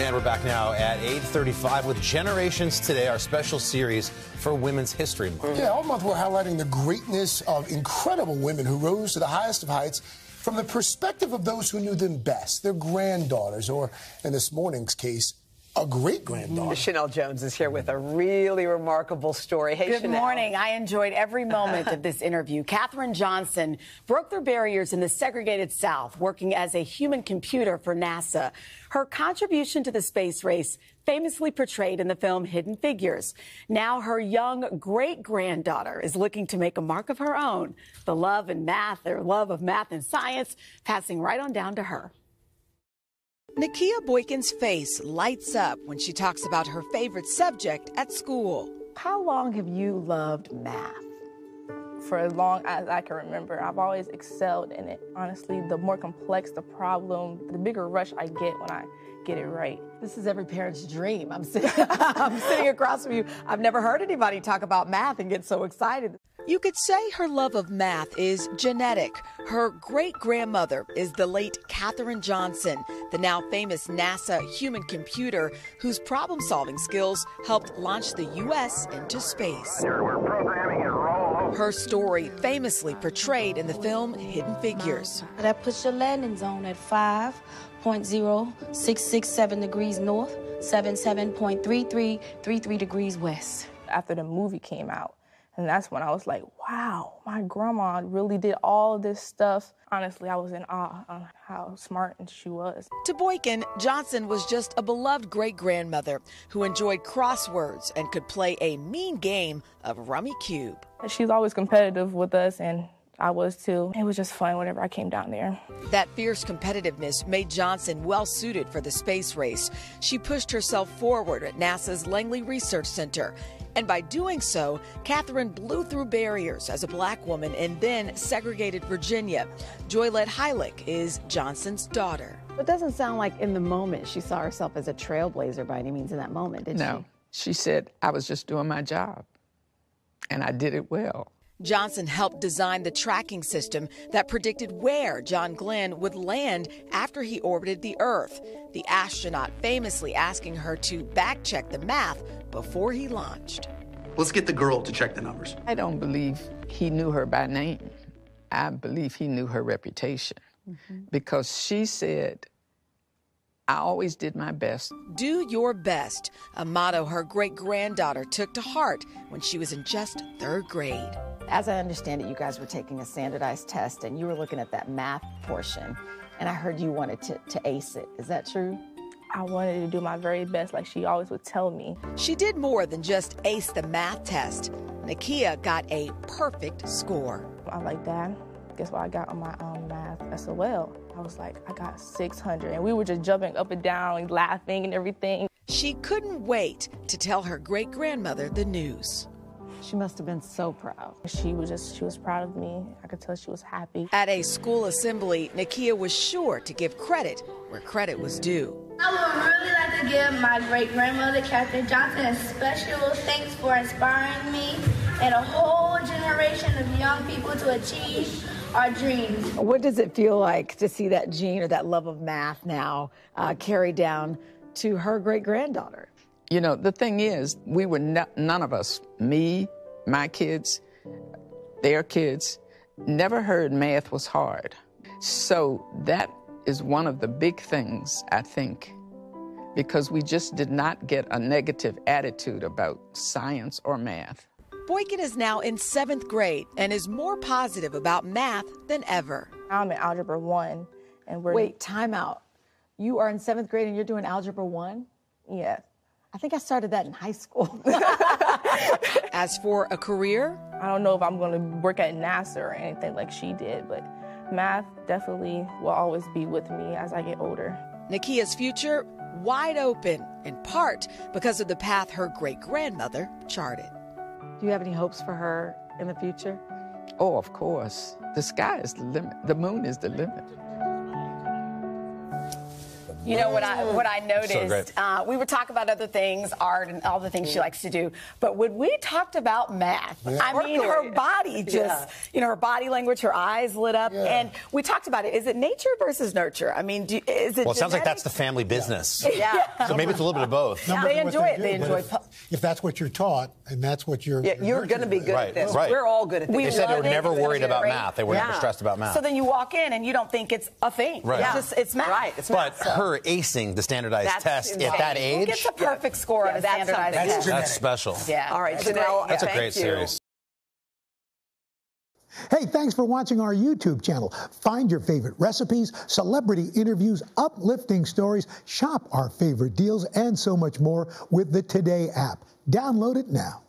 And we're back now at 8.35 with Generations Today, our special series for Women's History Month. Yeah, all month we're highlighting the greatness of incredible women who rose to the highest of heights from the perspective of those who knew them best, their granddaughters, or in this morning's case, a great granddaughter. Sheinelle Jones is here with a really remarkable story. Hey, Good Sheinelle. morning. I enjoyed every moment of this interview. Katherine Johnson broke through barriers in the segregated South, working as a human computer for NASA. Her contribution to the space race famously portrayed in the film Hidden Figures. Now her young great granddaughter is looking to make a mark of her own. The love and math, their love of math and science, passing right on down to her. Nakia Boykin's face lights up when she talks about her favorite subject at school. How long have you loved math? For as long as I can remember, I've always excelled in it. Honestly, the more complex the problem, the bigger rush I get when I get it right. This is every parent's dream. I'm sitting, I'm sitting across from you. I've never heard anybody talk about math and get so excited. You could say her love of math is genetic. Her great grandmother is the late Katherine Johnson, the now famous NASA human computer whose problem solving skills helped launch the U.S. into space. Her story famously portrayed in the film Hidden Figures. That puts your landing zone at 5.0667 degrees north, 77.3333 degrees west. After the movie came out, and that's when I was like, wow, my grandma really did all this stuff. Honestly, I was in awe on how smart she was. To Boykin, Johnson was just a beloved great grandmother who enjoyed crosswords and could play a mean game of Rummikub. She's always competitive with us, and I was too. It was just fun whenever I came down there. That fierce competitiveness made Johnson well suited for the space race. She pushed herself forward at NASA's Langley Research Center. And by doing so, Katherine blew through barriers as a black woman in then segregated Virginia. Joylette Hylick is Johnson's daughter. It doesn't sound like in the moment she saw herself as a trailblazer by any means in that moment, did no. she? No. She said, I was just doing my job, and I did it well. Johnson helped design the tracking system that predicted where John Glenn would land after he orbited the Earth, the astronaut famously asking her to back check the math before he launched. Let's get the girl to check the numbers. I don't believe he knew her by name. I believe he knew her reputation mm-hmm. because she said, I always did my best. Do your best, a motto her great granddaughter took to heart when she was in just third grade. As I understand it, you guys were taking a standardized test and you were looking at that math portion, and I heard you wanted to, to ace it. Is that true? I wanted to do my very best, like she always would tell me. She did more than just ace the math test. Nakia got a perfect score. I am like, Dad, guess what I got on my um, math SOL? I was like, I got 600. And we were just jumping up and down, laughing and everything. She couldn't wait to tell her great grandmother the news. She must have been so proud. She was just, she was proud of me. I could tell she was happy. At a school assembly, Nakia was sure to give credit where credit was due. I would really like to give my great grandmother, Katherine Johnson, a special thanks for inspiring me and a whole generation of young people to achieve our dreams. What does it feel like to see that gene or that love of math now uh, carried down to her great granddaughter? You know, the thing is, we were not, none of us, me, my kids, their kids, never heard math was hard. So that is one of the big things, I think, because we just did not get a negative attitude about science or math. Boykin is now in seventh grade and is more positive about math than ever. I'm in Algebra 1, and we're. Wait, time out. You are in seventh grade and you're doing Algebra 1? Yes. I think I started that in high school. As for a career, I don't know if I'm going to work at NASA or anything like she did, but math definitely will always be with me as I get older. Nakia's future wide open, in part because of the path her great grandmother charted. Do you have any hopes for her in the future? Oh, of course. The sky is the limit, the moon is the limit. You know what I what I noticed? great. uh, we would talk about other things, art and all the things she likes to do, but when we talked about math, I mean, her body just, Yeah. you know, her body language, her eyes lit up, Yeah. and we talked about it. Is it nature versus nurture? I mean, do, is it? Well, it sounds like that's the family business. Yeah. So maybe it's a little bit of both. Yeah. Numbers They are what enjoy it. do, They enjoy if, if that's what you're taught and that's what you're. Yeah, you're going to be good Right, at this. right. We're all good at this. We They said they were never worried about math. They were never stressed about math. So then you walk in and you don't think it's a thing. Right. It's Yeah. just it's math. Right, but her acing the standardized That's test at insane. that Who age, gets a perfect score Yeah, on a that's standardized something. test? That's that's special. Yeah. All right, That's Sheinelle. That's a thank great you. series. Hey, thanks for watching our YouTube channel. Find your favorite recipes, celebrity interviews, uplifting stories, shop our favorite deals, and so much more with the Today app. Download it now.